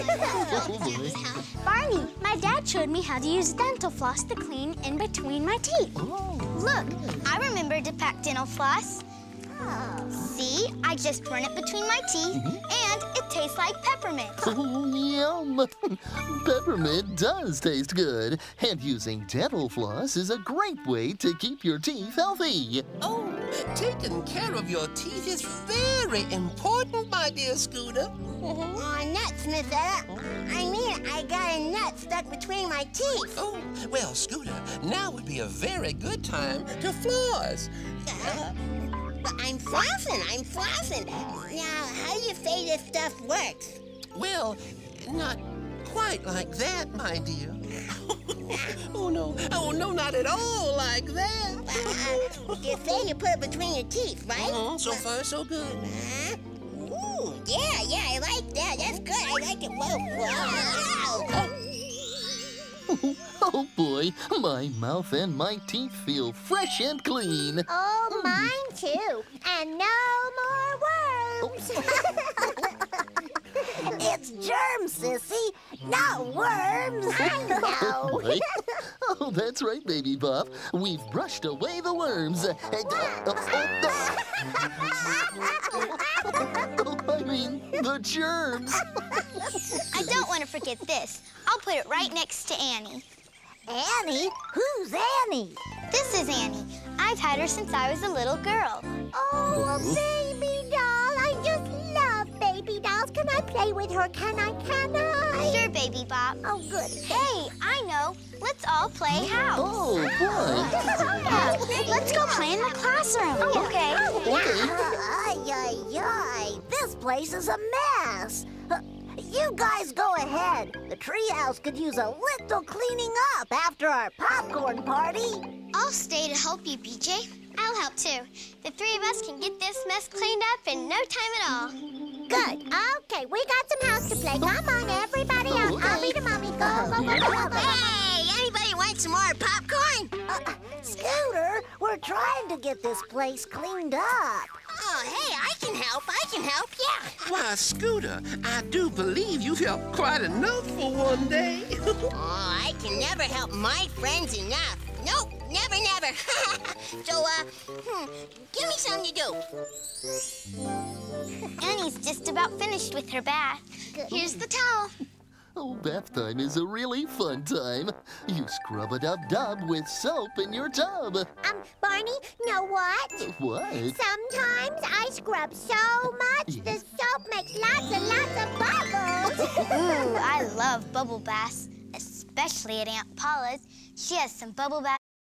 Barney, my dad showed me how to use dental floss to clean in between my teeth. Look, I remember to pack dental floss. See, I just run it between my teeth, mm-hmm. and it tastes like peppermint. Oh, yum! Peppermint does taste good, and using dental floss is a great way to keep your teeth healthy. Oh, taking care of your teeth is very important, my dear Scooter. Aw, nuts, Miss Etta. I mean, I got a nut stuck between my teeth. Oh, well, Scooter, now would be a very good time to floss. Uh, but I'm flossing, I'm flossing. Now, how do you say this stuff works? Well, not quite like that, my dear. oh, no. Oh, no, not at all like that. Uh, you say you put it between your teeth, right? Mhm, so far, so good. Uh, ooh, yeah, yeah, I like that. That's good. I like it. Whoa, whoa. Oh boy, my mouth and my teeth feel fresh and clean. Oh, mine too. And no more worms. It's germs, sissy, not worms. I know. Right? Oh, that's right, baby Bop. We've brushed away the worms. And, uh, oh, oh, mean, the germs. I don't want to forget this. I'll put it right next to Annie. Annie? Who's Annie? This is Annie. I've had her since I was a little girl. Oh, a baby doll. I just love baby dolls. Can I play with her? Can I? Can I? Sure, Baby Bop. Oh, good. Hey, I know. Let's all play oh, house. Oh, boy. Let's go play in the classroom. Oh, okay. Okay. Ay, ay, ay. This place is a mess. Uh, You guys go ahead. The treehouse could use a little cleaning up after our popcorn party. I'll stay to help you, BJ. I'll help too. The three of us can get this mess cleaned up in no time at all. Good. Okay, we got some house to play. Come on, everybody else. I'll be the mommy. Go, go, go, go, go. Hey, anybody want some more popcorn? Uh, Scooter, we're trying to get this place cleaned up. Help. I can help, yeah. Why, Scooter, I do believe you've helped quite enough for one day. Oh, I can never help my friends enough. Nope, never, never. so, uh, hmm, give me something to do. Annie's just about finished with her bath. Here's the towel. Oh, bath time is a really fun time. You scrub a dub dub with soap in your tub. Um, Barney, know what? What? Sometimes I scrub so much the soap makes lots and lots of bubbles. Ooh, I love bubble baths, especially at Aunt Paula's. She has some bubble bath